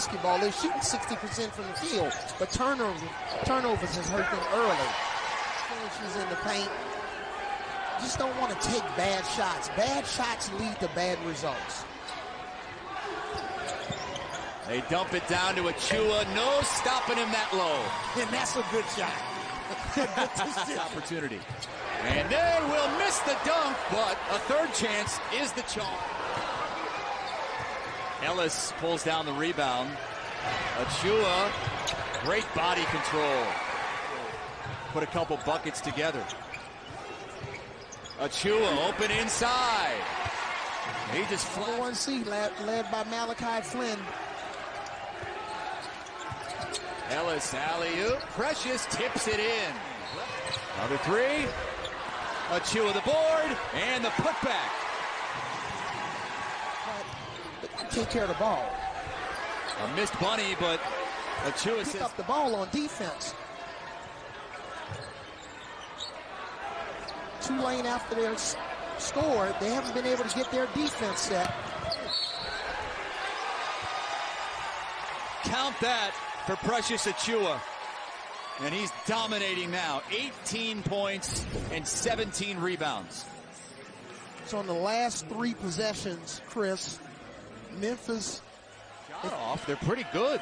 basketball. They're shooting 60% from the field, but turnovers, turnovers has hurt them early. Finishes in the paint. Just don't want to take bad shots. Bad shots lead to bad results. They dump it down to Achiuwa. No stopping him that low. And that's a good shot. opportunity. And they will miss the dunk, but a third chance is the charm. Ellis pulls down the rebound. Achiuwa, great body control. Put a couple buckets together. Achiuwa open inside. He just Number one seed led, led by Malachi Flynn. Ellis alley-oop. Precious tips it in. Another three. Achiuwa the board and the putback. Take care of the ball. A missed bunny, but Achiuwa Pick up the ball on defense. Tulane, after their score, they haven't been able to get their defense set. count that for Precious Achiuwa. And he's dominating now. 18 points and 17 rebounds. So on the last three possessions, Chris, Memphis Shot off. They're pretty good.